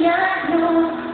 yeah, no.